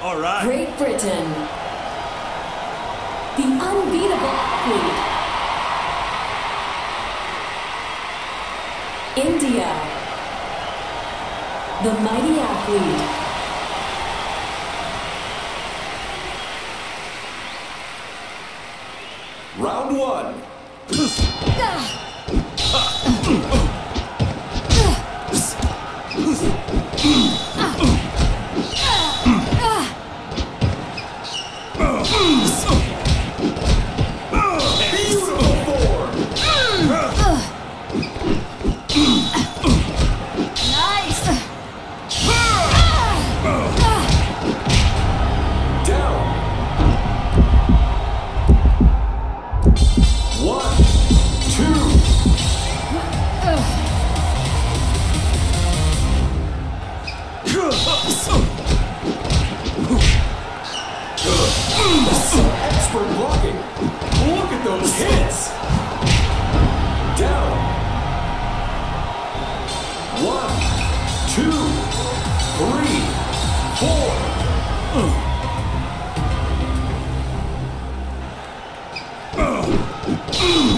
All right. Great Britain. The unbeatable athlete. India. The mighty athlete. Round one. Expert blocking. Look at those hits. Down. One, two, three, four. Uh.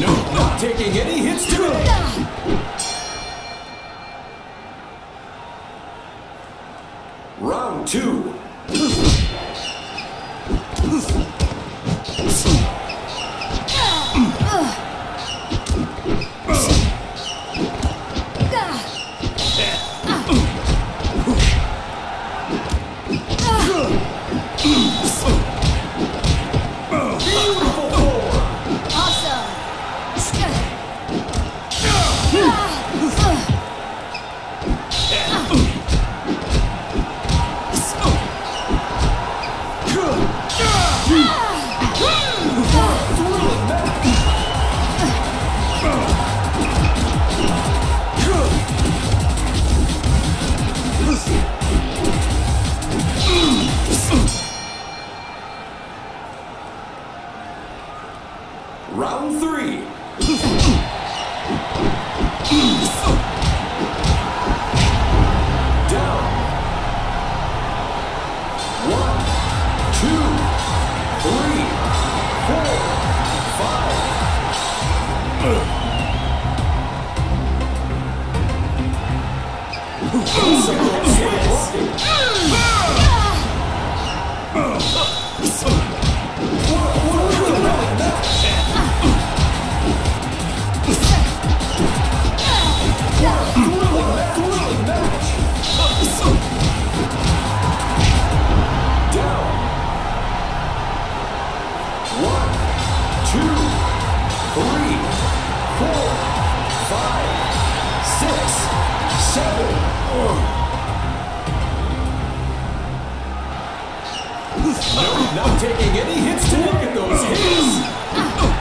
No, not taking any hits today. Round two. Beautiful Round three. Down. One, two, three, four, five. Ugh. Nope, not taking any hits to look at those hits.